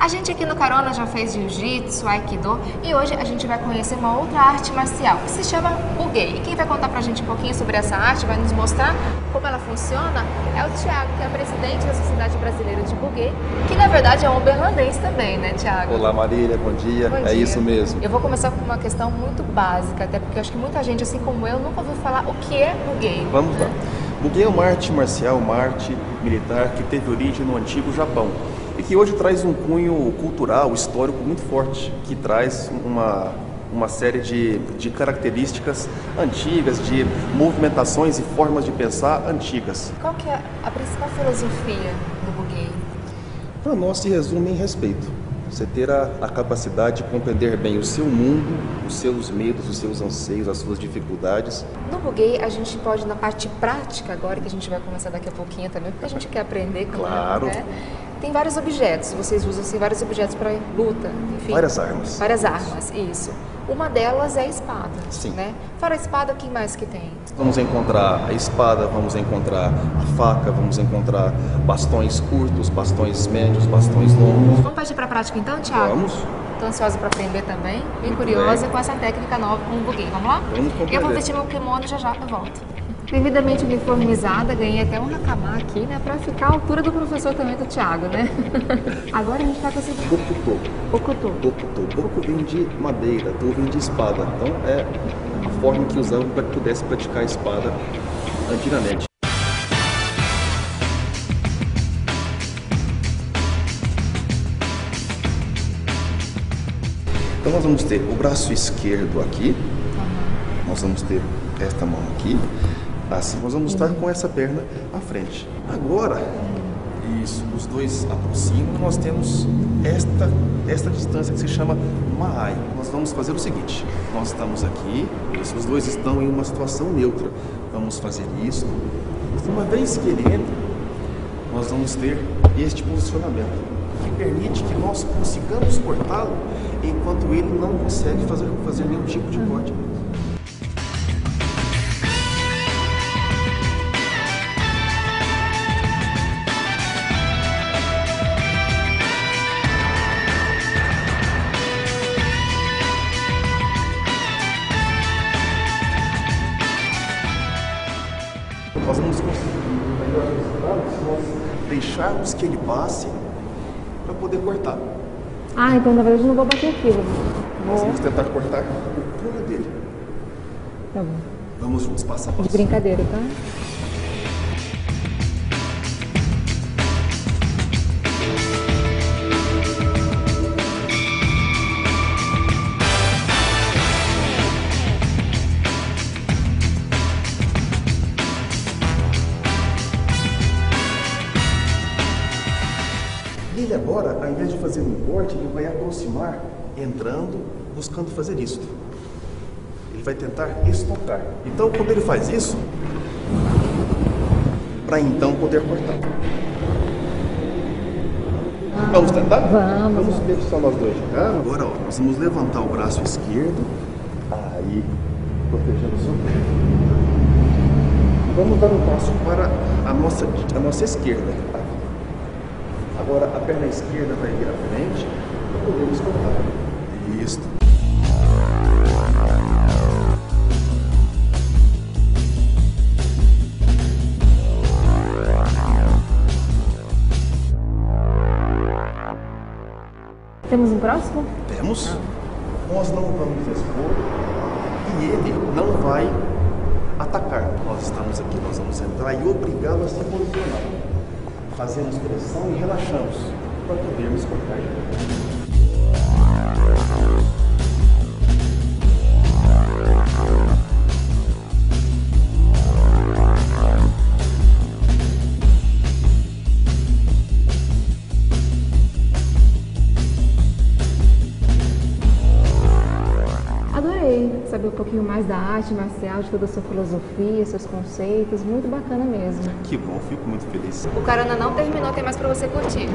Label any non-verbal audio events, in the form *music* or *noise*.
A gente aqui no Carona já fez Jiu-Jitsu, Aikido e hoje a gente vai conhecer uma outra arte marcial que se chama Bugei. E quem vai contar pra gente um pouquinho sobre essa arte, vai nos mostrar como ela funciona, é o Thiago, que é presidente da Sociedade Brasileira de Buguei, que na verdade é um berlandês também, né, Thiago? Olá, Marília, bom dia. Bom é dia. isso mesmo. Eu vou começar com uma questão muito básica, até porque eu acho que muita gente, assim como eu, nunca ouviu falar o que é Bugei. Vamos lá. Bugei é uma arte marcial, uma arte militar que teve origem no antigo Japão e que hoje traz um cunho cultural, histórico muito forte, que traz uma, uma série de, de características antigas, de movimentações e formas de pensar antigas. Qual que é a principal filosofia do Bugei? Para nós se resume em respeito. Você ter a, a capacidade de compreender bem o seu mundo, os seus medos, os seus anseios, as suas dificuldades. No Bugei, a gente pode, na parte prática agora, que a gente vai começar daqui a pouquinho também, porque a gente quer aprender, Claro. Né? Tem vários objetos, vocês usam assim, vários objetos para luta, enfim. Várias armas. Várias armas, isso. Uma delas é a espada, Sim. né? Fora a espada, o que mais que tem? Vamos encontrar a espada, vamos encontrar a faca, vamos encontrar bastões curtos, bastões médios, bastões longos. Vamos partir para a prática então, Thiago? Vamos. Estou ansiosa para aprender também, bem Muito curiosa bem. com essa técnica nova com o Bugei. Vamos lá? Vamos. Eu vou vestir meu kimono e já já eu volto. Devidamente uniformizada, ganhei até um nakama aqui, né? Pra ficar à altura do professor também do Thiago, né? *laughs* Agora a gente tá com esse. Okuto. Bokuto. Boku vem de madeira, tu vem de espada. Então é a forma que usavam para que pudesse praticar a espada antigamente. Então nós vamos ter o braço esquerdo aqui, nós vamos ter esta mão aqui, assim nós vamos estar com essa perna à frente. Agora, isso, os dois aproximam, nós temos esta, esta distância que se chama Maai. Nós vamos fazer o seguinte, nós estamos aqui, isso, os dois estão em uma situação neutra. Vamos fazer isso. Uma vez que ele entra, nós vamos ter este posicionamento, que permite que nós consigamos cortá-lo enquanto ele não consegue fazer, fazer nenhum tipo de corte. Nós vamos conseguir melhor resultado se nós deixarmos que ele passe para poder cortar. Ah, então na verdade eu não vou bater aqui. Nós vamos tentar cortar o pulo dele. Tá bom. Vamos juntos, passo a De passo. brincadeira, tá? Invés de fazer um corte, ele vai aproximar, entrando, buscando fazer isso. Ele vai tentar estocar. Então, quando ele faz isso, para então poder cortar. Vamos tentar? Vamos. Vamos ver só nós dois. Tá? Agora, ó, nós vamos levantar o braço esquerdo. Aí, protegendo o seu pé. Vamos dar um passo para a nossa, a nossa esquerda. Agora a perna esquerda vai vir à frente para podermos cortar. Isso. Temos um próximo? Temos. Nós não vamos expor e ele não vai atacar. Nós estamos aqui, nós vamos entrar e obrigá-lo a se posicionar. Fazemos pressão e relaxamos para podermos cortar saber um pouquinho mais da arte marcial, de toda a sua filosofia, seus conceitos. Muito bacana mesmo. Que bom, fico muito feliz. O Carona não terminou, tem mais pra você curtir.